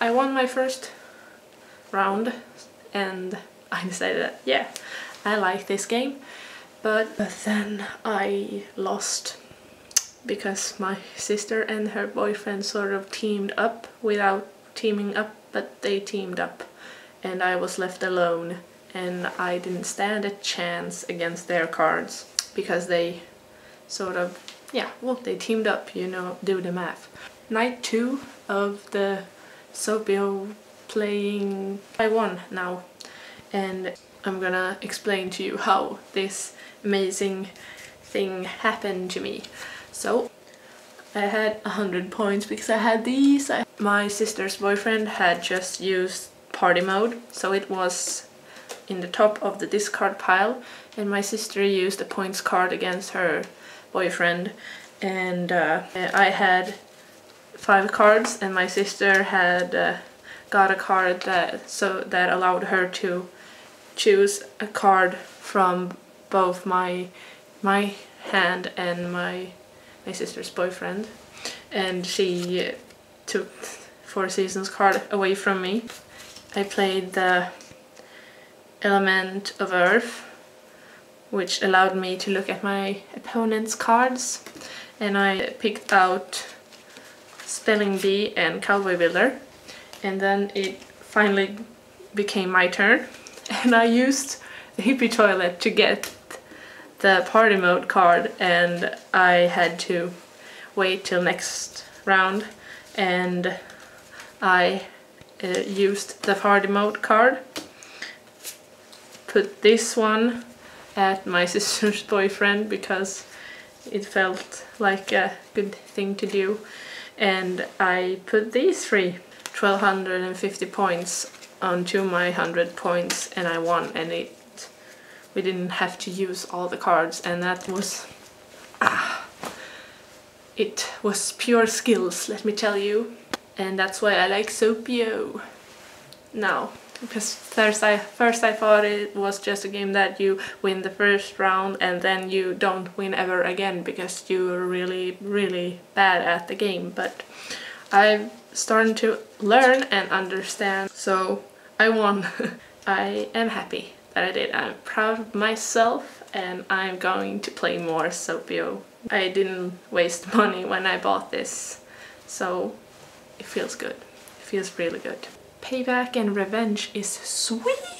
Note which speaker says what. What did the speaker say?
Speaker 1: I won my first round and I decided that yeah, I like this game. But, but then I lost because my sister and her boyfriend sort of teamed up without teaming up, but they teamed up and I was left alone and I didn't stand a chance against their cards because they sort of, yeah, well, they teamed up, you know, do the math. Night two of the Sopio playing I won now and I'm gonna explain to you how this amazing thing happened to me. So I had a hundred points because I had these. My sister's boyfriend had just used party mode so it was in the top of the discard pile and my sister used a points card against her boyfriend and uh, I had five cards and my sister had uh, got a card that so that allowed her to choose a card from both my my hand and my my sister's boyfriend and she took Four Seasons card away from me. I played the Element of Earth which allowed me to look at my opponent's cards and I picked out Spelling Bee and Cowboy Builder. And then it finally became my turn. And I used the hippie toilet to get the party mode card and I had to wait till next round. And I uh, used the party mode card put this one at my sister's boyfriend because it felt like a good thing to do and I put these three 1250 points onto my 100 points and I won and it we didn't have to use all the cards and that was ah it was pure skills let me tell you. And that's why I like Sopio now because first I, first I thought it was just a game that you win the first round and then you don't win ever again because you're really really bad at the game but I've started to learn and understand so I won. I am happy that I did. I'm proud of myself and I'm going to play more Sopio. I didn't waste money when I bought this so it feels good. It feels really good. Payback and revenge is sweet!